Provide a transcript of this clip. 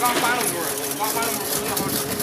刚翻了一会儿，刚翻了一会儿，真的好吃。